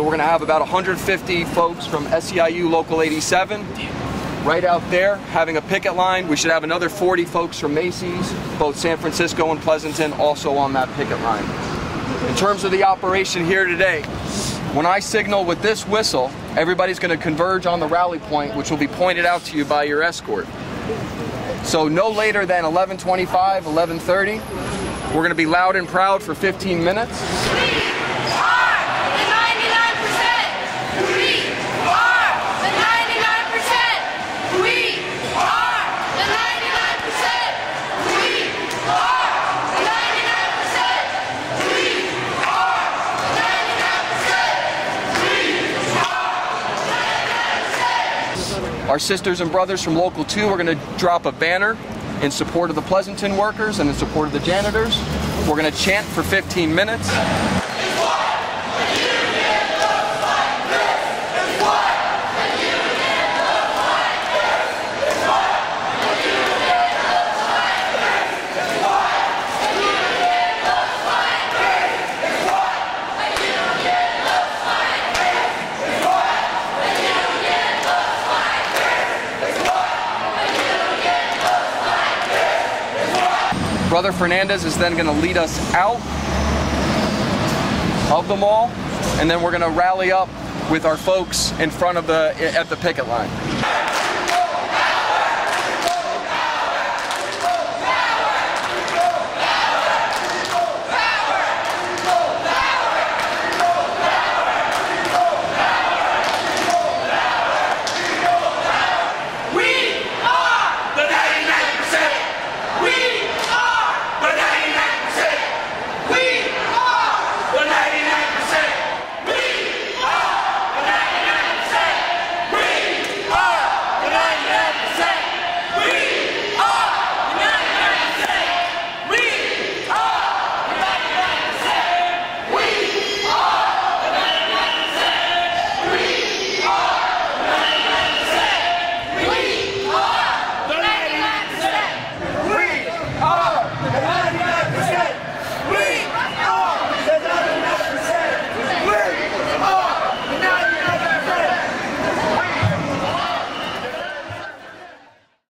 So we're going to have about 150 folks from SEIU Local 87 right out there having a picket line. We should have another 40 folks from Macy's, both San Francisco and Pleasanton, also on that picket line. In terms of the operation here today, when I signal with this whistle, everybody's going to converge on the rally point, which will be pointed out to you by your escort. So no later than 11:25, 11:30, we're going to be loud and proud for 15 minutes. Our sisters and brothers from Local 2 are going to drop a banner in support of the Pleasanton workers and in support of the janitors. We're going to chant for 15 minutes. Brother Fernandez is then going to lead us out of the mall, and then we're going to rally up with our folks in front of the at the picket line.